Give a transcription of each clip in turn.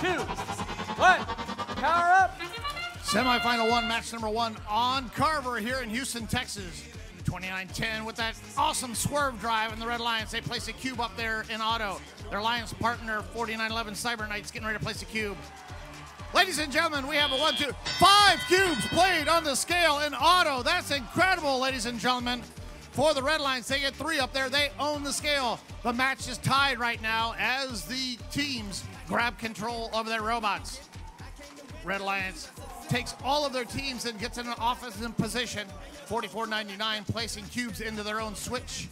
two, one. Power up. Semifinal one, match number one on Carver here in Houston, Texas. 29-10 with that awesome swerve drive in the Red Lions. They place a cube up there in auto. Their Lions partner, 4911 Cyber Knights, getting ready to place a cube. Ladies and gentlemen, we have a one, two, five cubes played on the scale in auto. That's incredible, ladies and gentlemen. For the Red Lions, they get three up there. They own the scale. The match is tied right now as the teams grab control of their robots. Red Lions takes all of their teams and gets in an offensive position. 44.99 placing cubes into their own switch.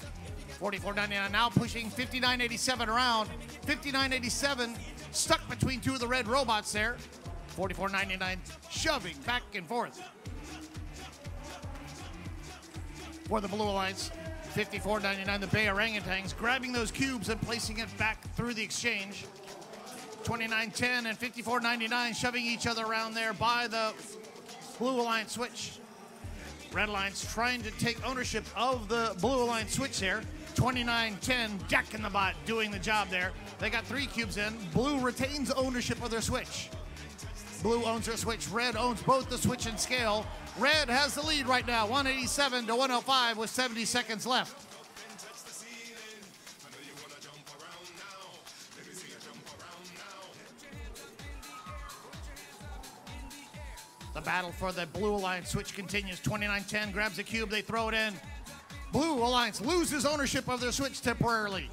44.99 now pushing 59.87 around. 59.87 stuck between two of the red robots there. 44.99 shoving back and forth. For the Blue Alliance, 54.99 the Bay Orangutans grabbing those cubes and placing it back through the exchange. 29.10 and 54.99 shoving each other around there by the Blue Alliance switch. Red Alliance trying to take ownership of the Blue Alliance switch here. 29-10, Jack in the Bot doing the job there. They got three cubes in. Blue retains ownership of their switch. Blue owns their switch. Red owns both the switch and scale. Red has the lead right now, 187 to 105 with 70 seconds left. The battle for the Blue Alliance switch continues. 29-10 grabs the cube, they throw it in. Blue Alliance loses ownership of their switch temporarily.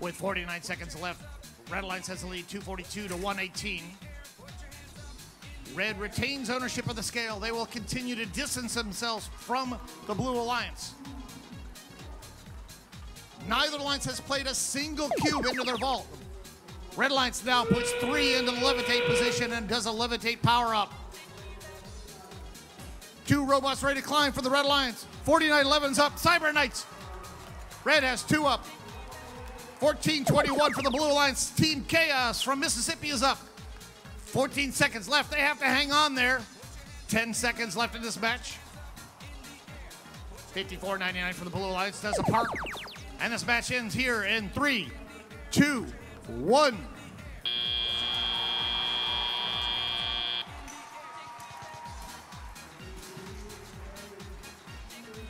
With 49 seconds left, Red Alliance has the lead 242 to 118. Red retains ownership of the scale. They will continue to distance themselves from the Blue Alliance. Neither alliance has played a single cube into their vault. Red Alliance now puts three into the levitate position and does a levitate power up. Two robots ready to climb for the Red Alliance. 49 11's up. Cyber Knights. Red has two up. 1421 for the Blue Alliance. Team Chaos from Mississippi is up. 14 seconds left. They have to hang on there. 10 seconds left in this match. 54.99 for the Blue Alliance does a park. And this match ends here in three, two, one.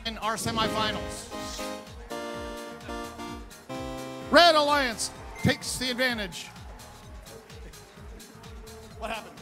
In our semifinals. Red Alliance takes the advantage. What happened?